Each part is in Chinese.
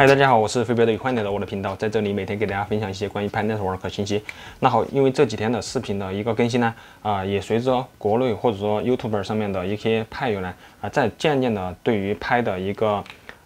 嗨，大家好，我是飞镖的，欢迎来到我的频道，在这里每天给大家分享一些关于 Pi Network 信息。那好，因为这几天的视频的一个更新呢，啊，也随着国内或者说 YouTube 上面的一些派友呢，啊，在渐渐的对于拍的一个。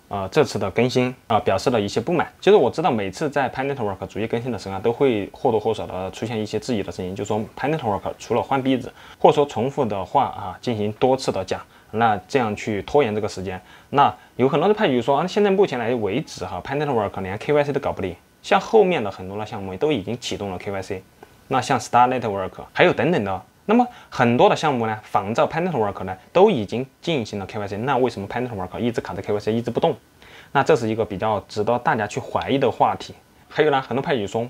呃，这次的更新啊，表示了一些不满。其实我知道，每次在 Pi Network 主页更新的时候啊，都会或多或少的出现一些质疑的声音，就说 panetwork 除了换壁纸，或者说重复的话啊，进行多次的讲，那这样去拖延这个时间。那有很多的派友说啊，现在目前来为止哈，Pi Network 连 KYC 都搞不定，像后面的很多的项目都已经启动了 KYC，那像 Star Network 还有等等的。那么很多的项目呢，仿照 Pi Network 呢，都已经进行了 KYC，那为什么 Pi Network 一直卡在 KYC 一直不动？那这是一个比较值得大家去怀疑的话题。还有呢，很多派友说，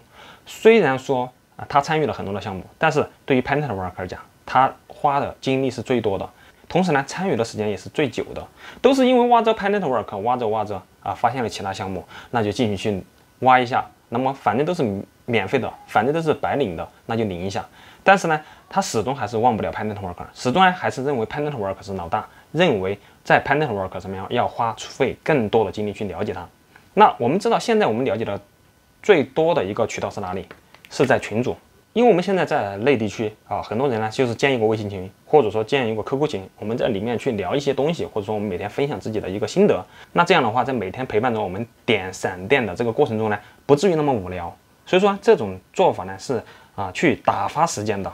虽然说啊，他参与了很多的项目，但是对于 Pi Network 来讲，他花的精力是最多的，同时呢，参与的时间也是最久的，都是因为挖着 Pi Network，挖着挖着啊，发现了其他项目，那就进行去挖一下。那么反正都是免费的，反正都是白领的，那就领一下。但是呢，他始终还是忘不了 Pi Network，始终还是认为 Pi Network 是老大，认为在 Pi Network 上面要花费更多的精力去了解它。那我们知道，现在我们了解的最多的一个渠道是哪里？是在群组。因为我们现在在内地区啊，很多人呢就是建一个微信群，或者说建一个 QQ 群，我们在里面去聊一些东西，或者说我们每天分享自己的一个心得。那这样的话，在每天陪伴着我们点闪电的这个过程中呢，不至于那么无聊。所以说这种做法呢是啊去打发时间的。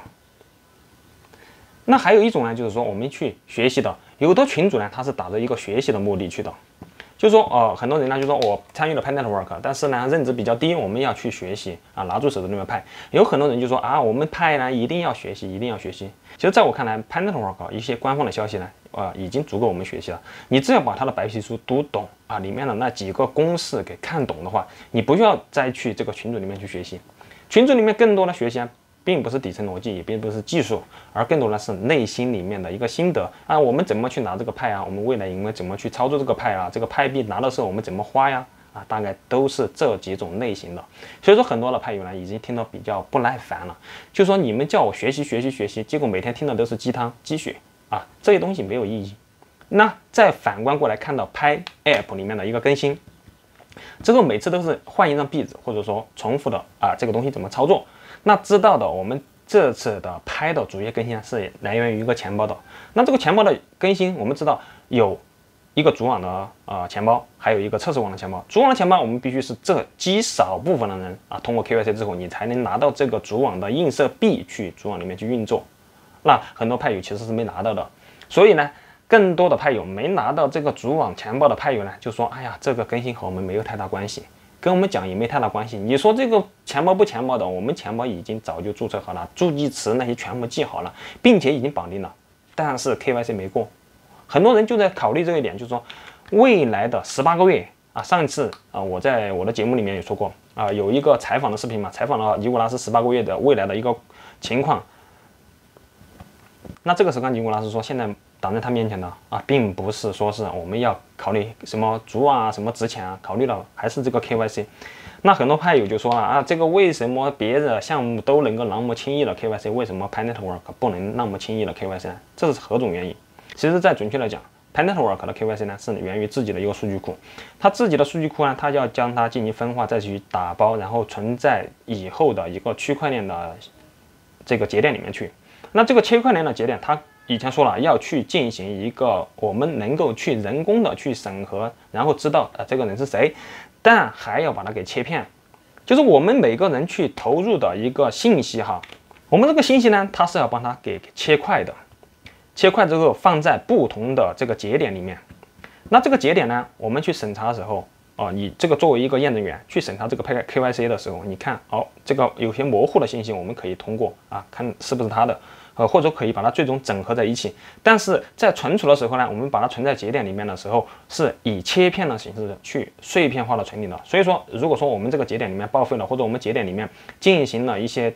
那还有一种呢，就是说我们去学习的，有的群主呢他是打着一个学习的目的去的。就说呃，很多人呢就说我参与了 Pi Network，但是呢认知比较低，我们要去学习啊，拿住手里面派。有很多人就说啊，我们派呢一定要学习，一定要学习。其实在我看来，Pi Network 一些官方的消息呢，啊已经足够我们学习了。你只要把它的白皮书读懂啊，里面的那几个公式给看懂的话，你不需要再去这个群组里面去学习。群组里面更多的学习啊。并不是底层逻辑，也并不是技术，而更多的是内心里面的一个心得啊。我们怎么去拿这个派啊？我们未来应该怎么去操作这个派啊？这个派币拿的时候我们怎么花呀？啊，大概都是这几种类型的。所以说，很多的派友呢已经听得比较不耐烦了，就说你们叫我学习学习学习，结果每天听的都是鸡汤鸡血啊，这些东西没有意义。那再反观过来看到拍 App 里面的一个更新，之后每次都是换一张壁纸，或者说重复的啊，这个东西怎么操作？那知道的，我们这次的拍的主页更新是来源于一个钱包的。那这个钱包的更新，我们知道有一个主网的呃钱包，还有一个测试网的钱包。主网的钱包，我们必须是这极少部分的人啊，通过 KYC 之后，你才能拿到这个主网的映射币去主网里面去运作。那很多派友其实是没拿到的，所以呢，更多的派友没拿到这个主网钱包的派友呢，就说：哎呀，这个更新和我们没有太大关系。跟我们讲也没太大关系。你说这个钱包不钱包的，我们钱包已经早就注册好了，助记词那些全部记好了，并且已经绑定了，但是 KYC 没过。很多人就在考虑这一点，就是说未来的十八个月啊，上一次啊，我在我的节目里面也说过啊，有一个采访的视频嘛，采访了尼古拉斯十八个月的未来的一个情况。那这个时候尼古拉斯说，现在。挡在他面前的啊，并不是说是我们要考虑什么足啊，什么值钱啊，考虑的还是这个 KYC。那很多派友就说了啊，这个为什么别的项目都能够那么轻易的 KYC，为什么 Panetwork 不能那么轻易的 KYC？这是何种原因？其实，在准确来讲 Panetwork 的 KYC 呢是源于自己的一个数据库，它自己的数据库呢，它要将它进行分化，再去打包，然后存在以后的一个区块链的这个节点里面去。那这个区块链的节点，它以前说了要去进行一个我们能够去人工的去审核，然后知道啊这个人是谁，但还要把它给切片，就是我们每个人去投入的一个信息哈，我们这个信息呢，它是要帮它给切块的，切块之后放在不同的这个节点里面，那这个节点呢，我们去审查的时候，啊，你这个作为一个验证员去审查这个 K K Y C 的时候，你看哦，这个有些模糊的信息，我们可以通过啊看是不是他的。呃，或者说可以把它最终整合在一起，但是在存储的时候呢，我们把它存在节点里面的时候，是以切片的形式去碎片化的存储的。所以说，如果说我们这个节点里面报废了，或者我们节点里面进行了一些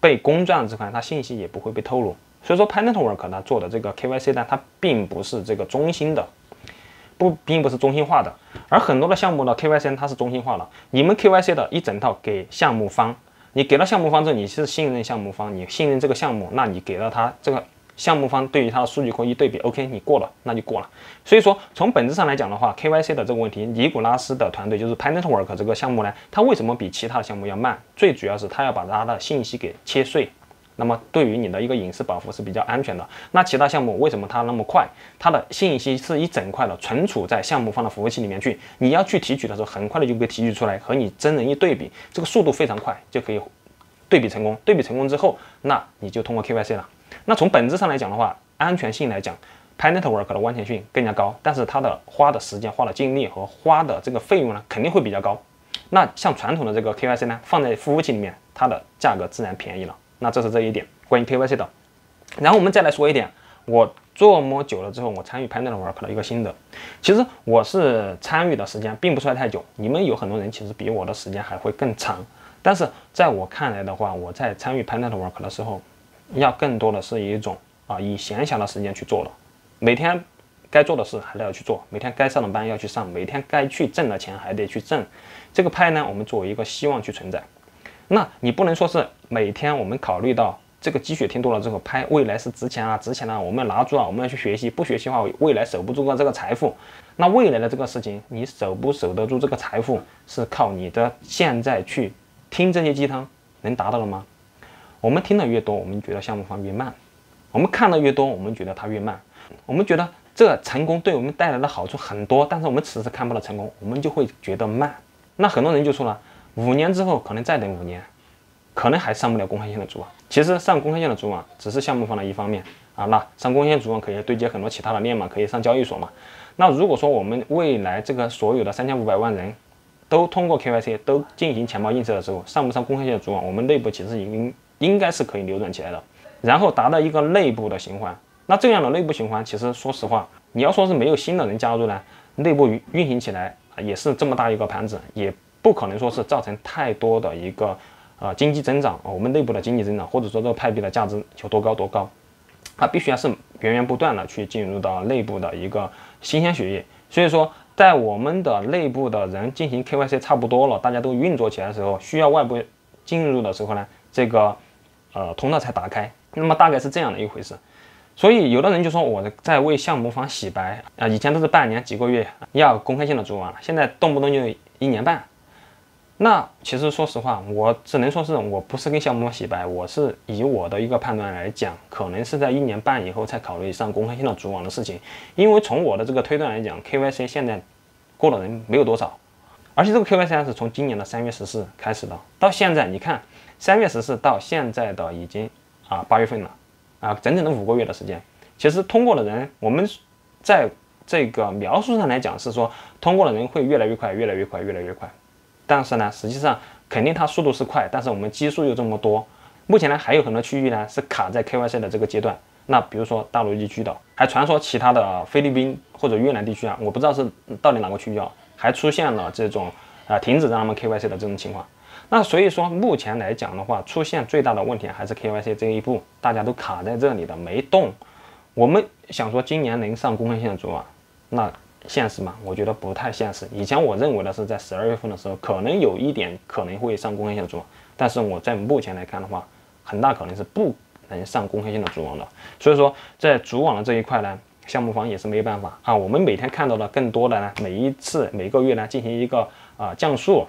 被公转这块，它信息也不会被透露。所以说 p a n e t w o r k 它做的这个 KYC 呢，它并不是这个中心的，不，并不是中心化的。而很多的项目的 KYC 它是中心化的，你们 KYC 的一整套给项目方。你给了项目方之后，你是信任项目方，你信任这个项目，那你给了他这个项目方对于他的数据库一对比，OK，你过了，那就过了。所以说，从本质上来讲的话，KYC 的这个问题，尼古拉斯的团队就是 Pi Network 这个项目呢，它为什么比其他项目要慢？最主要是它要把它的信息给切碎。那么对于你的一个隐私保护是比较安全的。那其他项目为什么它那么快？它的信息是一整块的存储在项目方的服务器里面去，你要去提取的时候，很快的就被提取出来，和你真人一对比，这个速度非常快，就可以对比成功。对比成功之后，那你就通过 KYC 了。那从本质上来讲的话，安全性来讲，Pi Network 的安全性更加高，但是它的花的时间、花的精力和花的这个费用呢，肯定会比较高。那像传统的这个 KYC 呢，放在服务器里面，它的价格自然便宜了。那这是这一点关于 KYC 的，然后我们再来说一点，我做摸久了之后，我参与 PANETWORK 的一个心得。其实我是参与的时间并不算太久，你们有很多人其实比我的时间还会更长。但是在我看来的话，我在参与 PANETWORK 的时候，要更多的是一种啊以闲暇的时间去做的，每天该做的事还是要去做，每天该上的班要去上，每天该去挣的钱还得去挣。这个派呢，我们作为一个希望去存在。那你不能说是每天我们考虑到这个积雪听多了之后，拍未来是值钱啊，值钱啊，我们要拿住啊，我们要去学习，不学习的话，未来守不住这个财富。那未来的这个事情，你守不守得住这个财富，是靠你的现在去听这些鸡汤能达到的吗？我们听的越多，我们觉得项目方越慢；我们看的越多，我们觉得它越慢。我们觉得这个成功对我们带来的好处很多，但是我们此时看不到成功，我们就会觉得慢。那很多人就说了。五年之后可能再等五年，可能还上不了公开线的主网。其实上公开线的主网只是项目方的一方面啊。那上公开线主网可以对接很多其他的链嘛，可以上交易所嘛。那如果说我们未来这个所有的三千五百万人都通过 KYC 都进行钱包映射的时候，上不上公开线的主网，我们内部其实已经应该是可以流转起来的，然后达到一个内部的循环。那这样的内部循环，其实说实话，你要说是没有新的人加入呢，内部运行起来也是这么大一个盘子也。不可能说是造成太多的一个呃经济增长，我们内部的经济增长，或者说这个派币的价值有多高多高，它必须要是源源不断的去进入到内部的一个新鲜血液。所以说，在我们的内部的人进行 KYC 差不多了，大家都运作起来的时候，需要外部进入的时候呢，这个呃通道才打开。那么大概是这样的一回事。所以有的人就说我在为项目方洗白啊，以前都是半年几个月要公开性的做完了，现在动不动就一年半。那其实说实话，我只能说是我不是跟项目方洗白，我是以我的一个判断来讲，可能是在一年半以后才考虑上公开性的主网的事情。因为从我的这个推断来讲，KYC 现在过的人没有多少，而且这个 KYC 是从今年的三月十四开始的，到现在你看三月十四到现在的已经啊八月份了啊，整整的五个月的时间。其实通过的人，我们在这个描述上来讲是说通过的人会越来越快，越来越快，越来越快。但是呢，实际上肯定它速度是快，但是我们基数又这么多，目前呢还有很多区域呢是卡在 KYC 的这个阶段。那比如说大陆地区的，还传说其他的菲律宾或者越南地区啊，我不知道是到底哪个区域啊，还出现了这种啊停止让他们 KYC 的这种情况。那所以说目前来讲的话，出现最大的问题还是 KYC 这一步，大家都卡在这里的没动。我们想说今年能上公开线的主啊，那。现实嘛，我觉得不太现实。以前我认为的是在十二月份的时候，可能有一点可能会上公开线的主网，但是我在目前来看的话，很大可能是不能上公开线的主网的。所以说，在主网的这一块呢，项目方也是没有办法啊。我们每天看到的更多的呢，每一次每个月呢进行一个啊降速，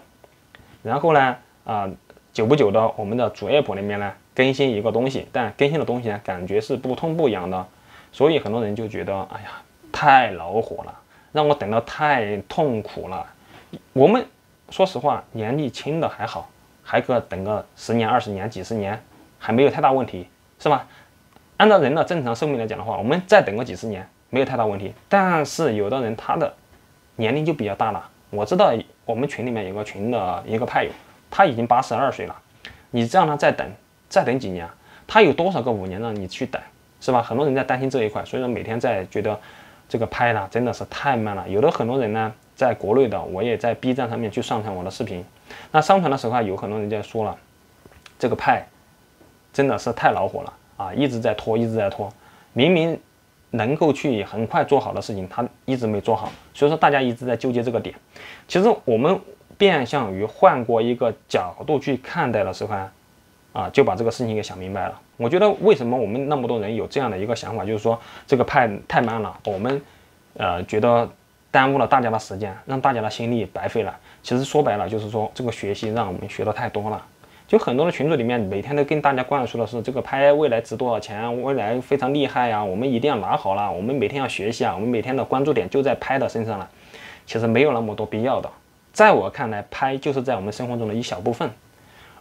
然后呢啊久不久的我们的主 app 里面呢更新一个东西，但更新的东西呢感觉是不痛不痒的，所以很多人就觉得哎呀太恼火了。让我等到太痛苦了。我们说实话，年纪轻的还好，还可等个十年、二十年、几十年，还没有太大问题，是吧？按照人的正常寿命来讲的话，我们再等个几十年没有太大问题。但是有的人他的年龄就比较大了。我知道我们群里面有个群的一个派友，他已经八十二岁了。你让他再等，再等几年，他有多少个五年让你去等，是吧？很多人在担心这一块，所以说每天在觉得。这个拍呢真的是太慢了，有的很多人呢，在国内的，我也在 B 站上面去上传我的视频。那上传的时候啊，有很多人在说了，这个拍真的是太恼火了啊，一直在拖，一直在拖。明明能够去很快做好的事情，他一直没做好。所以说大家一直在纠结这个点。其实我们变相于换过一个角度去看待的时候啊，啊，就把这个事情给想明白了。我觉得为什么我们那么多人有这样的一个想法，就是说这个派太慢了，我们呃觉得耽误了大家的时间，让大家的心力白费了。其实说白了就是说这个学习让我们学的太多了。就很多的群组里面每天都跟大家灌输的是这个拍未来值多少钱，未来非常厉害呀，我们一定要拿好了，我们每天要学习啊，我们每天的关注点就在拍的身上了。其实没有那么多必要的。在我看来，拍就是在我们生活中的一小部分。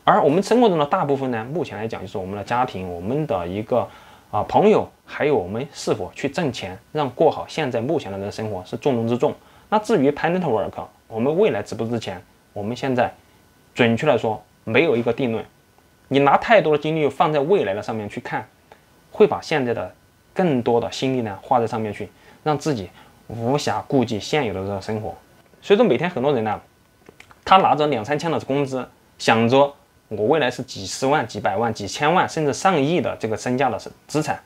而我们生活中的大部分呢，目前来讲就是我们的家庭、我们的一个啊朋友，还有我们是否去挣钱，让过好现在目前的人生活是重中之重。那至于 panel work，我们未来值不值钱，我们现在准确来说没有一个定论。你拿太多的精力放在未来的上面去看，会把现在的更多的心力呢花在上面去，让自己无暇顾及现有的这个生活。所以说每天很多人呢，他拿着两三千的工资，想着。我未来是几十万、几百万、几千万，甚至上亿的这个身价的资产，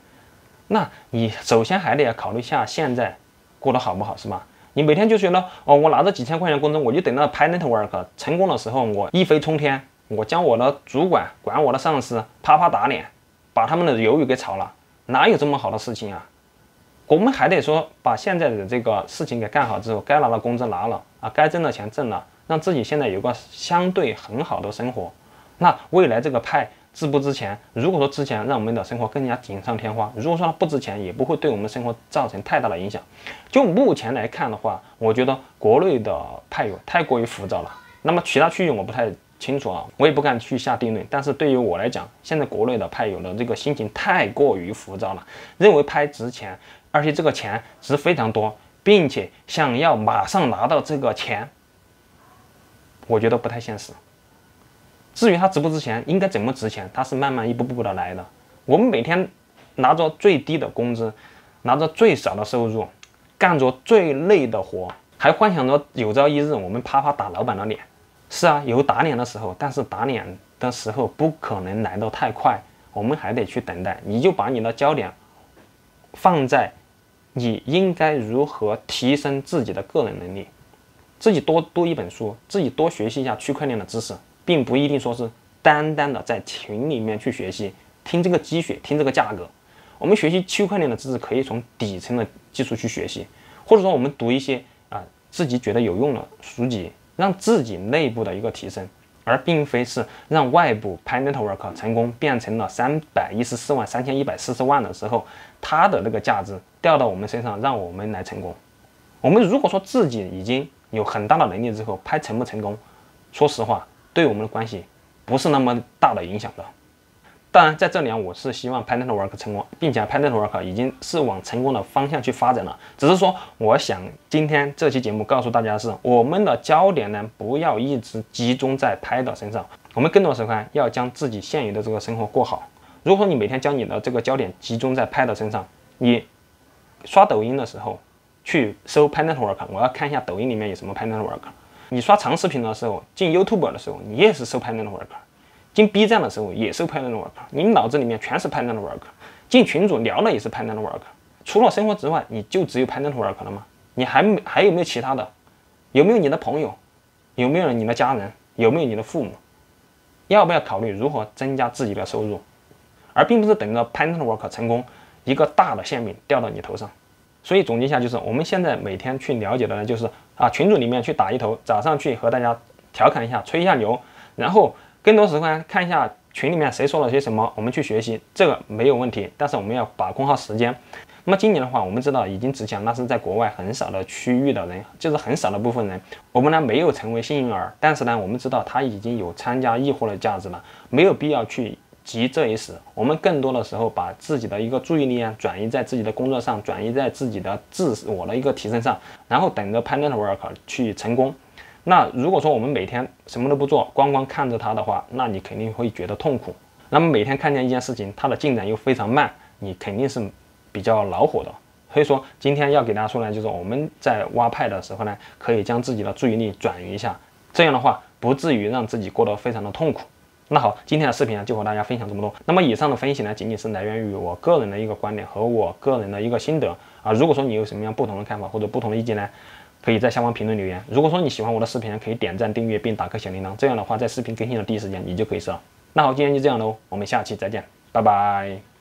那你首先还得要考虑一下现在过得好不好，是吧？你每天就觉得哦，我拿着几千块钱工资，我就等到拍 network 成功的时候，我一飞冲天，我将我的主管管我的上司啪啪打脸，把他们的鱿鱼给炒了，哪有这么好的事情啊？我们还得说把现在的这个事情给干好之后，该拿的工资拿了啊，该挣的钱挣了，让自己现在有个相对很好的生活。那未来这个派值不值钱？如果说值钱，让我们的生活更加锦上添花；如果说它不值钱，也不会对我们生活造成太大的影响。就目前来看的话，我觉得国内的派友太过于浮躁了。那么其他区域我不太清楚啊，我也不敢去下定论。但是对于我来讲，现在国内的派友的这个心情太过于浮躁了，认为拍值钱，而且这个钱值非常多，并且想要马上拿到这个钱，我觉得不太现实。至于它值不值钱，应该怎么值钱，它是慢慢一步步的来的。我们每天拿着最低的工资，拿着最少的收入，干着最累的活，还幻想着有朝一日我们啪啪打老板的脸。是啊，有打脸的时候，但是打脸的时候不可能来得太快，我们还得去等待。你就把你的焦点放在你应该如何提升自己的个人能力，自己多读一本书，自己多学习一下区块链的知识。并不一定说是单单的在群里面去学习，听这个积雪，听这个价格。我们学习区块链的知识，可以从底层的技术去学习，或者说我们读一些啊自己觉得有用的书籍，让自己内部的一个提升，而并非是让外部拍 network 成功变成了三百一十四万三千一百四十万的时候，它的那个价值掉到我们身上，让我们来成功。我们如果说自己已经有很大的能力之后，拍成不成功，说实话。对我们的关系不是那么大的影响的。当然，在这里啊，我是希望 p a n Network 成功，并且 p a n Network 已经是往成功的方向去发展了。只是说，我想今天这期节目告诉大家的是，我们的焦点呢，不要一直集中在拍的身上，我们更多时候要将自己现有的这个生活过好。如果说你每天将你的这个焦点集中在拍的身上，你刷抖音的时候去搜 p a n Network，我要看一下抖音里面有什么 p a n Network。你刷长视频的时候，进 YouTube 的时候，你也是搜 Pan Network；进 B 站的时候也搜 Pan Network。你脑子里面全是 Pan Network。进群组聊的也是 Pan Network。除了生活之外，你就只有 Pan Network 了吗？你还没还有没有其他的？有没有你的朋友？有没有你的家人？有没有你的父母？要不要考虑如何增加自己的收入？而并不是等着 Pan Network 成功，一个大的馅饼掉到你头上。所以总结一下，就是我们现在每天去了解的呢，就是啊，群组里面去打一头，早上去和大家调侃一下，吹一下牛，然后更多时候呢，看一下群里面谁说了些什么，我们去学习，这个没有问题。但是我们要把控好时间。那么今年的话，我们知道已经值钱，那是在国外很少的区域的人，就是很少的部分人。我们呢没有成为幸运儿，但是呢，我们知道他已经有参加易货的价值了，没有必要去。即这一时，我们更多的时候把自己的一个注意力啊转移在自己的工作上，转移在自己的自我的一个提升上，然后等着 p a n d Work 去成功。那如果说我们每天什么都不做，光光看着它的话，那你肯定会觉得痛苦。那么每天看见一件事情，它的进展又非常慢，你肯定是比较恼火的。所以说，今天要给大家说呢，就是我们在挖派的时候呢，可以将自己的注意力转移一下，这样的话不至于让自己过得非常的痛苦。那好，今天的视频啊就和大家分享这么多。那么以上的分析呢，仅仅是来源于我个人的一个观点和我个人的一个心得啊。如果说你有什么样不同的看法或者不同的意见呢，可以在下方评论留言。如果说你喜欢我的视频，可以点赞、订阅并打开小铃铛，这样的话在视频更新的第一时间你就可以收到。那好，今天就这样喽，我们下期再见，拜拜。